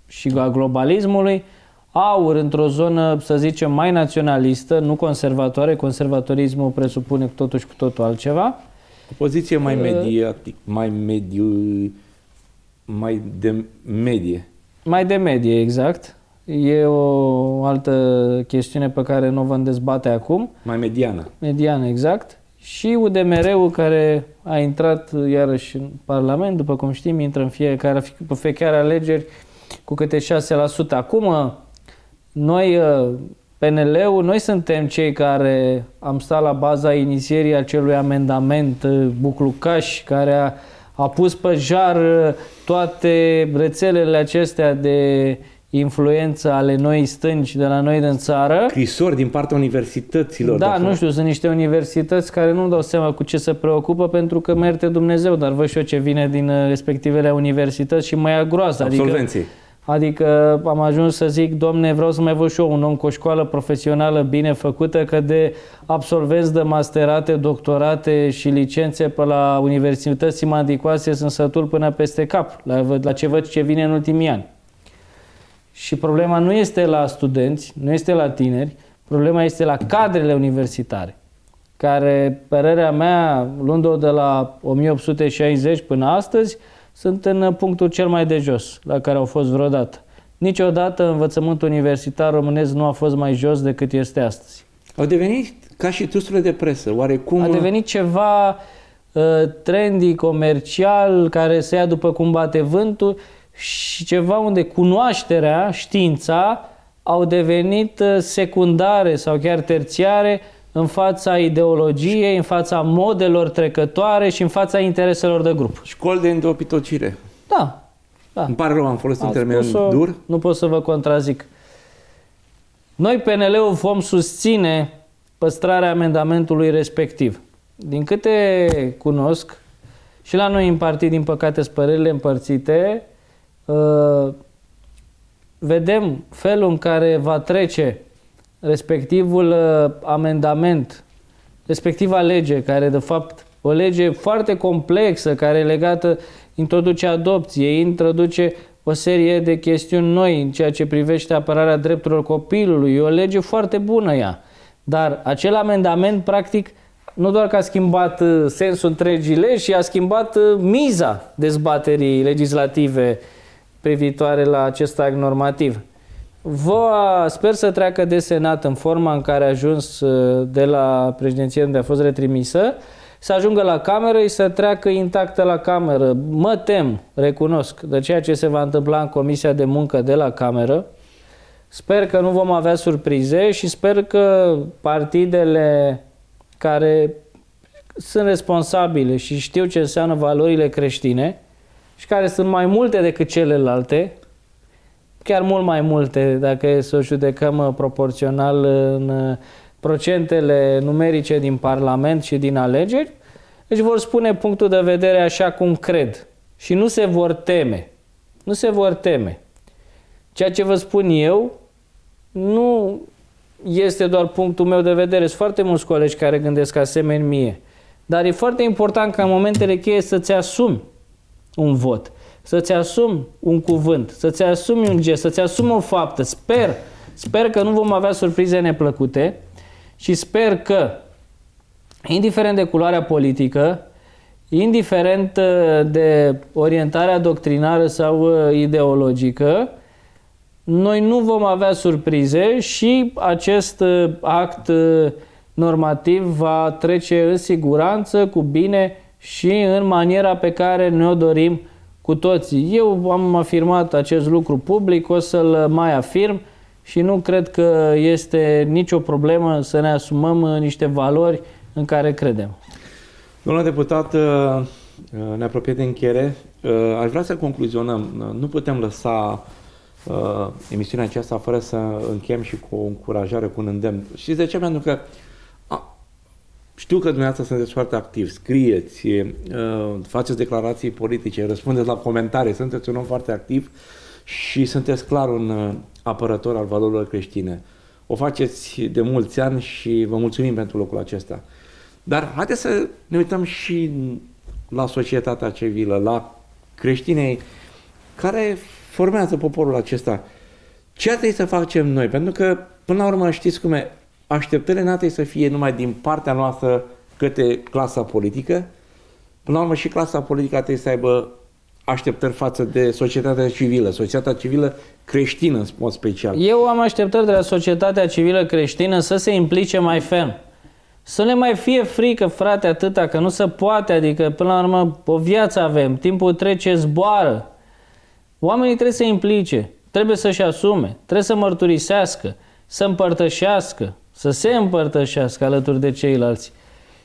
B: și a globalismului, aur într-o zonă, să zicem, mai naționalistă, nu conservatoare, conservatorismul presupune cu totul și cu totul altceva,
A: O poziție mai
B: Uh,
A: mediatic, mai mediu, mai de medie.
B: mai de medie, exact. E o altă chestiune pe care nu o vom dezbate acum.
A: Mai mediană.
B: Median, exact. Și UDMR-ul care a intrat iarăși în Parlament, după cum știm, intră în fiecare, pe fiecare alegeri cu câte 6%. Acum, noi, PNL-ul, noi suntem cei care am stat la baza inițierii acelui amendament uh, buclucaș care a, a pus pe jar uh, toate rețelele acestea de influență ale noi stângi de la noi din țară.
A: Scrisori din partea universităților.
B: Da, nu știu, sunt niște universități care nu dau seama cu ce se preocupă pentru că merte Dumnezeu, dar văd și eu ce vine din uh, respectivele universități și mai groază.
A: Absolvenții.
B: Adică, Adică am ajuns să zic, domne, vreau să mai văd și eu un om cu o școală profesională bine făcută, că de absolvenți de masterate, doctorate și licențe pe la universități mandicoase sunt sătul până peste cap, la, la ce văd ce vine în ultimii ani. Și problema nu este la studenți, nu este la tineri, problema este la cadrele universitare, care, părerea mea, luând-o de la 1860 până astăzi, sunt în punctul cel mai de jos la care au fost vreodată. Niciodată învățământul universitar românesc nu a fost mai jos decât este astăzi.
A: Au devenit ca și trusturile de presă, oarecum...
B: A devenit ceva uh, trendy, comercial, care se ia după cum bate vântul și ceva unde cunoașterea, știința, au devenit uh, secundare sau chiar terțiare în fața ideologiei, în fața modelor trecătoare și în fața intereselor de grup.
A: Școli de îndopitocire.
B: Da. da.
A: Îmi pare rău, am folosit un termen dur.
B: Nu pot să vă contrazic. Noi, PNL-ul, vom susține păstrarea amendamentului respectiv. Din câte cunosc, și la noi în partid, din păcate, spărările împărțite, uh, vedem felul în care va trece respectivul uh, amendament, respectiva lege, care de fapt o lege foarte complexă, care e legată, introduce adopție, introduce o serie de chestiuni noi în ceea ce privește apărarea drepturilor copilului. E o lege foarte bună ea. Dar acel amendament, practic, nu doar că a schimbat uh, sensul întregii legi, ci a schimbat uh, miza dezbaterii legislative privitoare la acest act normativ. Va, sper să treacă de Senat în forma în care a ajuns uh, de la președinție unde a fost retrimisă, să ajungă la cameră și să treacă intactă la cameră. Mă tem, recunosc, de ceea ce se va întâmpla în Comisia de Muncă de la cameră. Sper că nu vom avea surprize și sper că partidele care sunt responsabile și știu ce înseamnă valorile creștine și care sunt mai multe decât celelalte, chiar mult mai multe, dacă e să o judecăm uh, proporțional în uh, procentele numerice din Parlament și din alegeri, își vor spune punctul de vedere așa cum cred și nu se vor teme. Nu se vor teme. Ceea ce vă spun eu nu este doar punctul meu de vedere. Sunt foarte mulți colegi care gândesc asemenea mie. Dar e foarte important ca în momentele cheie să-ți asumi un vot să-ți asumi un cuvânt, să-ți asumi un gest, să-ți asumi o faptă. Sper, sper că nu vom avea surprize neplăcute și sper că, indiferent de culoarea politică, indiferent uh, de orientarea doctrinară sau uh, ideologică, noi nu vom avea surprize și acest uh, act normativ va trece în siguranță, cu bine și în maniera pe care ne-o dorim cu toții. Eu am afirmat acest lucru public, o să-l mai afirm și nu cred că este nicio problemă să ne asumăm niște valori în care credem.
A: Domnule deputat, uh, uh, ne apropiem de încheiere. Uh, aș vrea să concluzionăm. Nu putem lăsa emisiunea aceasta fără să încheiem și cu o încurajare, cu un îndemn. Știți de ce? Pentru că știu că dumneavoastră sunteți foarte activ, scrieți, uh, faceți declarații politice, răspundeți la comentarii, sunteți un om foarte activ și sunteți clar un uh, apărător al valorilor creștine. O faceți de mulți ani și vă mulțumim pentru locul acesta. Dar haideți să ne uităm și la societatea civilă, la creștinei care formează poporul acesta. Ce ar trebui să facem noi? Pentru că, până la urmă, știți cum e, așteptările n să fie numai din partea noastră către clasa politică. Până la urmă și clasa politică trebuie să aibă așteptări față de societatea civilă, societatea civilă creștină în mod special.
B: Eu am așteptări de la societatea civilă creștină să se implice mai ferm. Să ne mai fie frică, frate, atâta, că nu se poate, adică până la urmă o viață avem, timpul trece, zboară. Oamenii trebuie să se implice, trebuie să-și asume, trebuie să mărturisească, să împărtășească, să se împărtășească alături de ceilalți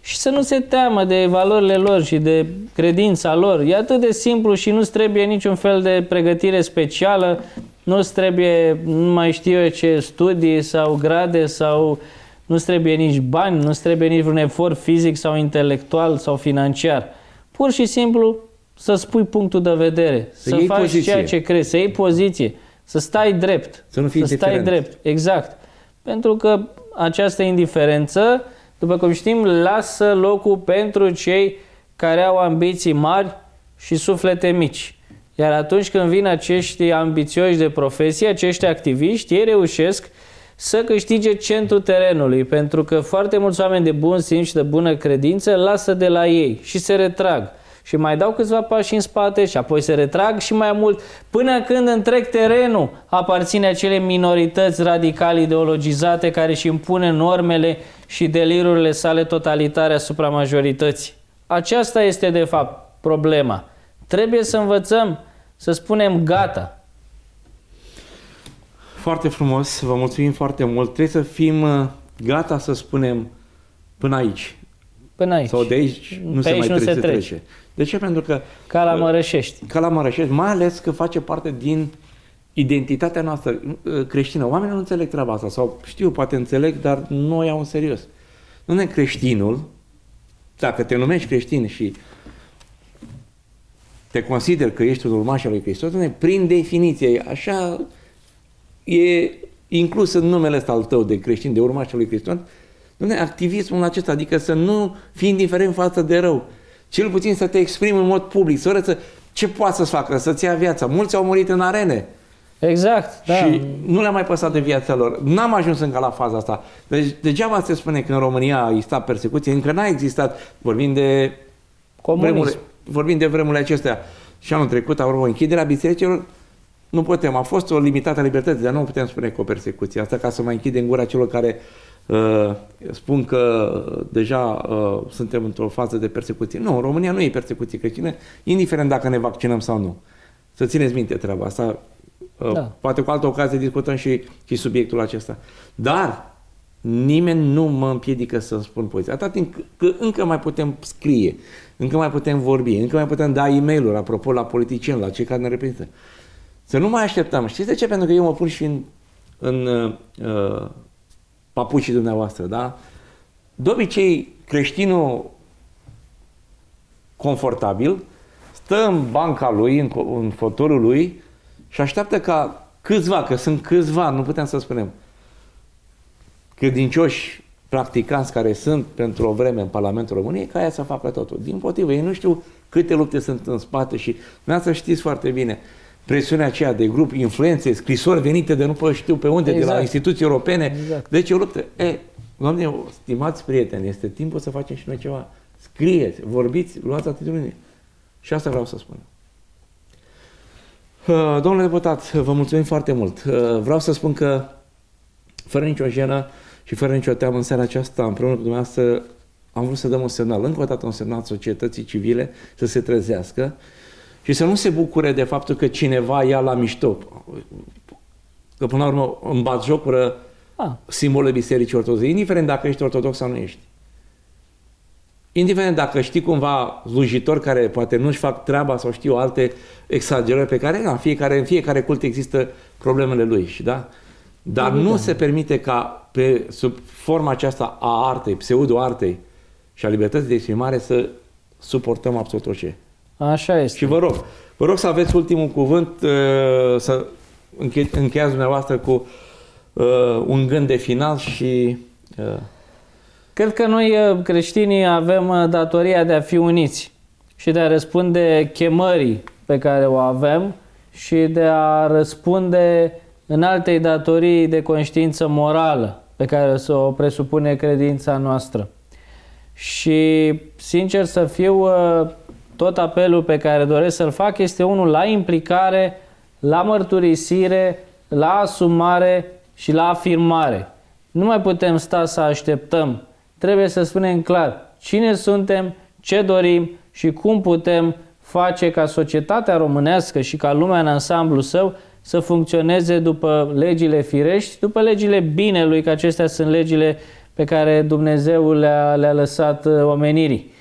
B: și să nu se teamă de valorile lor și de credința lor. E atât de simplu și nu trebuie niciun fel de pregătire specială. nu-ți trebuie, nu mai știu eu ce studii sau grade sau nu-ți trebuie nici bani, nu-ți trebuie nici un efort fizic sau intelectual sau financiar. Pur și simplu să spui punctul de vedere, să, să faci poziție. ceea ce crezi, să iei poziție, să stai drept.
A: Să nu fii
B: să stai drept, exact. Pentru că această indiferență, după cum știm, lasă locul pentru cei care au ambiții mari și suflete mici. Iar atunci când vin acești ambițioși de profesie, acești activiști, ei reușesc să câștige centrul terenului, pentru că foarte mulți oameni de bun simț și de bună credință lasă de la ei și se retrag. Și mai dau câțiva pași în spate și apoi se retrag și mai mult, până când întreg terenul aparține acele minorități radical ideologizate care își impune normele și delirurile sale totalitare asupra majorității. Aceasta este, de fapt, problema. Trebuie să învățăm să spunem gata.
A: Foarte frumos, vă mulțumim foarte mult. Trebuie să fim uh, gata să spunem până aici.
B: Până aici.
A: Sau de aici nu Pe se aici mai nu trebuie se trece. trece. De ce? Pentru că...
B: Ca la uh, Mărășești.
A: Ca la Mărășești, mai ales că face parte din identitatea noastră uh, creștină. Oamenii nu înțeleg treaba asta sau știu, poate înțeleg, dar nu o iau în serios. Nu e creștinul, dacă te numești creștin și te consider că ești un urmaș al lui Hristos, prin definiție, așa e inclus în numele ăsta al tău de creștin, de urmaș al lui Hristos, Dom'le, activismul acesta, adică să nu fii indiferent față de rău, cel puțin să te exprimi în mod public, să arăți ce poate să-ți facă, să-ți ia viața. Mulți au murit în arene.
B: Exact, da.
A: Și nu le-a mai păsat de viața lor. N-am ajuns încă la faza asta. Deci degeaba se spune că în România a existat persecuție, încă n-a existat. Vorbim de vremurile, vorbim de vremurile acestea. Și anul trecut au urmă închiderea bisericilor, nu putem. A fost o limitată a libertății, dar nu putem spune că o persecuție. Asta ca să mai închidem gura celor care uh, spun că deja uh, suntem într-o fază de persecuție. Nu, în România nu e persecuție creștină, indiferent dacă ne vaccinăm sau nu. Să țineți minte treaba asta. Uh, da. Poate cu altă ocazie discutăm și, și subiectul acesta. Dar nimeni nu mă împiedică să spun poziția. Atât timp că încă mai putem scrie, încă mai putem vorbi, încă mai putem da e mail apropo, la politicieni, la cei care ne reprezintă. Să nu mai așteptăm. Știți de ce? Pentru că eu mă pun și în, în uh, papucii dumneavoastră, da? De obicei, creștinul confortabil stă în banca lui, în, în fotorul lui și așteaptă ca câțiva, că sunt câțiva, nu putem să spunem, credincioși practicanți care sunt pentru o vreme în Parlamentul României, ca aia să facă totul. Din potrivă, ei nu știu câte lupte sunt în spate și să știți foarte bine presiunea aceea de grup, influențe, scrisori venite de nu pe știu pe unde, exact. de la exact. instituții europene. Exact. Deci o luptă. E, doamne, stimați prieteni, este timpul să facem și noi ceva. Scrieți, vorbiți, luați atitudine. Și asta vreau să spun. Uh, domnule deputat, vă mulțumim foarte mult. Uh, vreau să spun că, fără nicio jenă și fără nicio teamă, în seara aceasta, împreună cu dumneavoastră, am vrut să dăm un semnal, încă o dată un semnal societății civile să se trezească și să nu se bucure de faptul că cineva ia la mișto. Că până la urmă îmi bat jocură ah. simbolul Bisericii Ortodoxe, indiferent dacă ești ortodox sau nu ești. Indiferent dacă știi cumva slujitori care poate nu-și fac treaba sau știu alte exagerări pe care, na, fiecare, în fiecare cult există problemele lui, și da? Dar nu da. se permite ca pe, sub forma aceasta a artei, pseudo-artei și a libertății de exprimare să suportăm absolut orice.
B: Așa este.
A: Și vă rog, vă rog să aveți ultimul cuvânt, uh, să înche- încheiați dumneavoastră cu uh, un gând de final și... Uh,
B: Cred că noi creștinii avem datoria de a fi uniți și de a răspunde chemării pe care o avem și de a răspunde în altei datorii de conștiință morală pe care să o presupune credința noastră. Și, sincer să fiu, tot apelul pe care doresc să-l fac este unul la implicare, la mărturisire, la asumare și la afirmare. Nu mai putem sta să așteptăm. Trebuie să spunem clar cine suntem, ce dorim și cum putem face ca societatea românească și ca lumea în ansamblu său să funcționeze după legile firești, după legile binelui, că acestea sunt legile pe care Dumnezeu le-a, le lăsat uh, omenirii.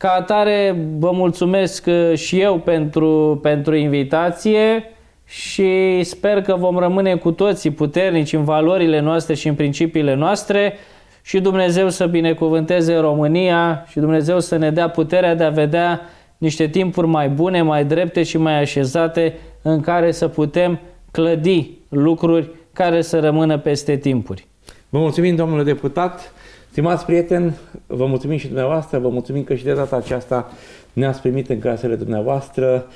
B: Ca atare, vă mulțumesc uh, și eu pentru, pentru invitație și sper că vom rămâne cu toții puternici în valorile noastre și în principiile noastre și Dumnezeu să binecuvânteze România și Dumnezeu să ne dea puterea de a vedea niște timpuri mai bune, mai drepte și mai așezate în care să putem clădi lucruri care să rămână peste timpuri.
A: Vă mulțumim, domnule deputat. Stimați prieteni, vă mulțumim și dumneavoastră, vă mulțumim că și de data aceasta ne-ați primit în casele dumneavoastră.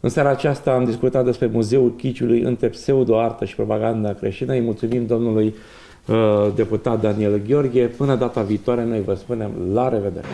A: În seara aceasta am discutat despre Muzeul Chiciului între pseudo-artă și propaganda creștină. Îi mulțumim domnului uh, deputat Daniel Gheorghe. Până data viitoare, noi vă spunem la revedere!